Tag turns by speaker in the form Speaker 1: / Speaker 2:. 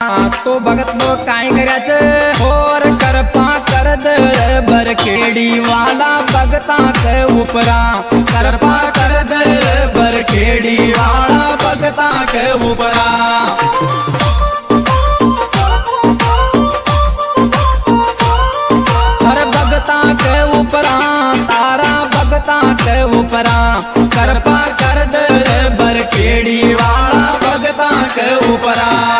Speaker 1: तो भगत नो काय करायचं और करपा कर दर, बर खेडी वाला भगता के उपरा। करपा कर दर, बर खेडी वाला भगता के उपरा। हर भगता के उपरा, तारा भगता के उपरा। करपा कर दर, बर खेड़ी वाला भगता के उपरा।